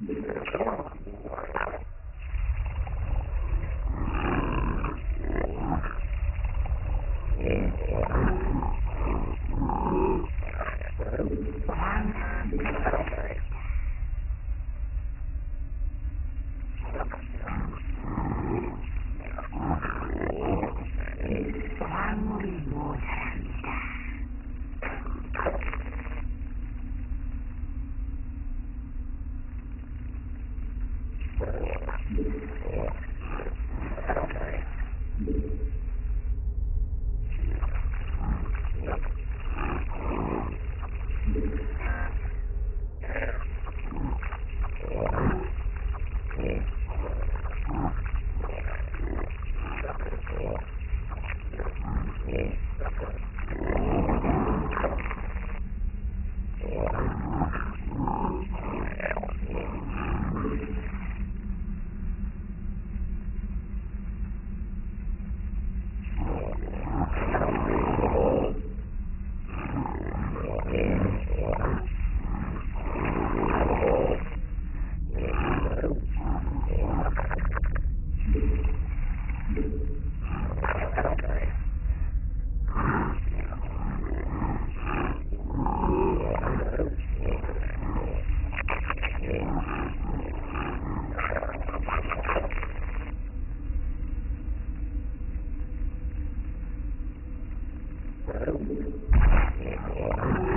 Thank you. Thank you.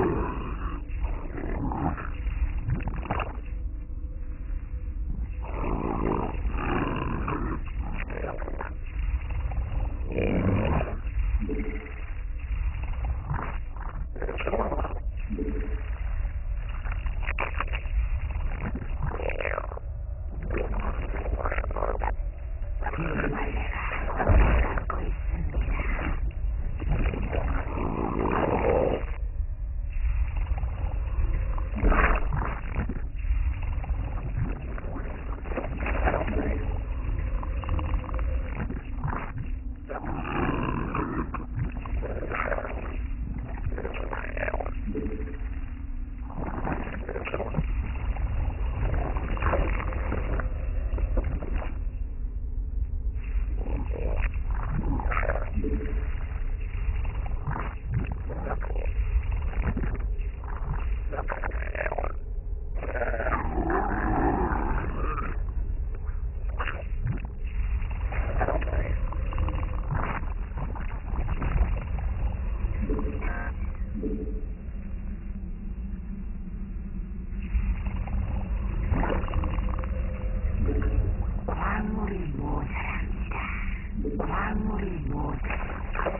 광물이 모자랍니다. 광물이 모자랍니다.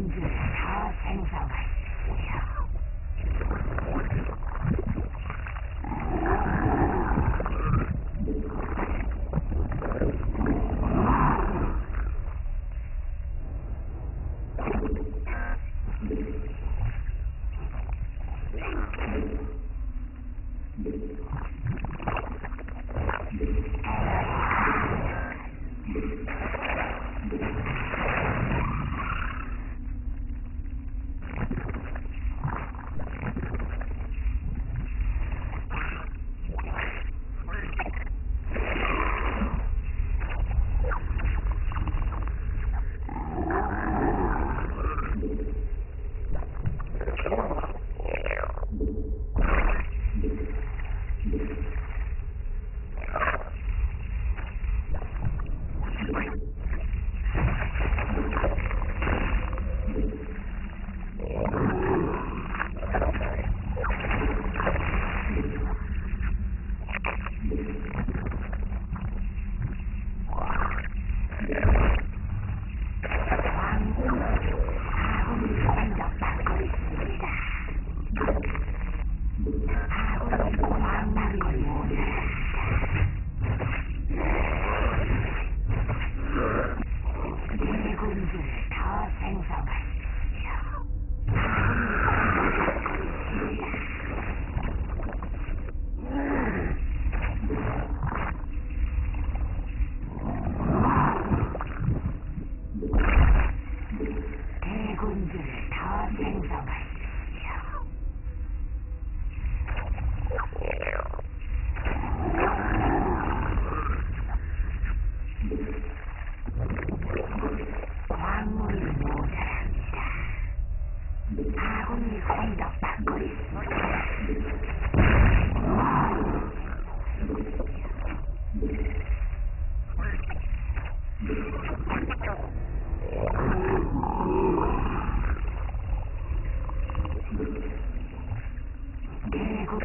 and do it. How things. 미국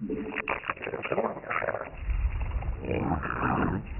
Thank you.